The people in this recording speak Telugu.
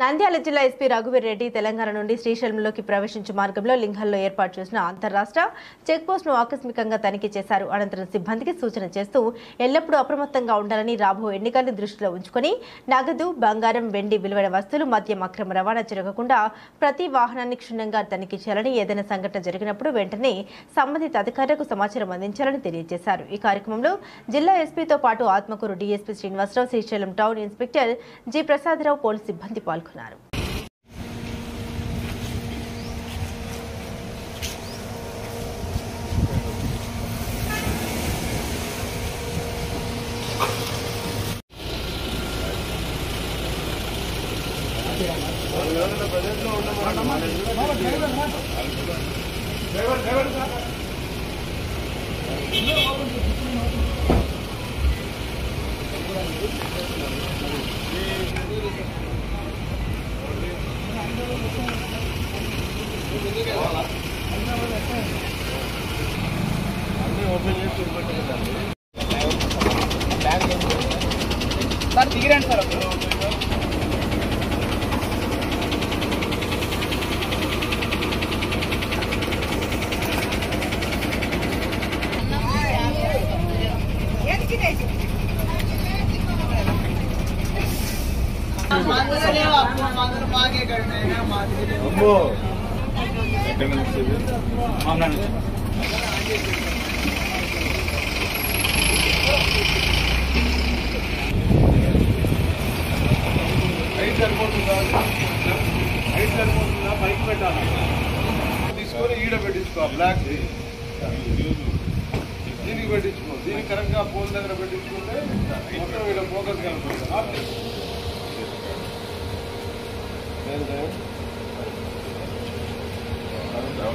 నంద్యాల జిల్లా ఎస్పీ రఘువీర్ తెలంగాణ నుండి శ్రీశైలంలోకి ప్రవేశించే మార్గంలో లింగంలో ఏర్పాటు చేసిన అంతర్రాష్ట్ర చెక్పోస్ట్ను ఆకస్మికంగా తనిఖీ చేశారు. అనంతరం సిబ్బందికి సూచన చేస్తూ ఎల్లప్పుడూ అప్రమత్తంగా ఉండాలని రాబో ఎన్నికలను దృష్టిలో ఉంచుకొని నగదు బంగారం వెండి విలువైన వస్తువులు మద్యం అక్రమ రవాణా జరగకుండా ప్రతి వాహనాన్ని క్షుణ్ణంగా తనిఖీ చేయాలని ఏదైనా సంఘటన జరిగినప్పుడు వెంటనే సంబంధిత అధికారులకు సమాచారం అందించాలని తెలియజేశారు. ఈ కార్యక్రమంలో జిల్లా ఎస్పీతో పాటు Atmakur DSP Srinivasarao Srisailam town inspector G Prasadarao police సిబ్బంది పాల్గొన్నారు. అనుకున్నారు డ్రైవర్ సార్ దిగిరండి సార్ అప్పుడు హైట్ సరిపోతుందా హైట్ సరిపోతుందా పైకి పెట్టాలి తీసుకొని ఈడ పెట్టించుకో బ్లాక్ దీనికి పెట్టించుకో దీనికి కరెక్ట్గా ఫోన్ దగ్గర పెట్టించుకుంటే మొత్తం ఈడ ఫోకస్ కలుగుతుంది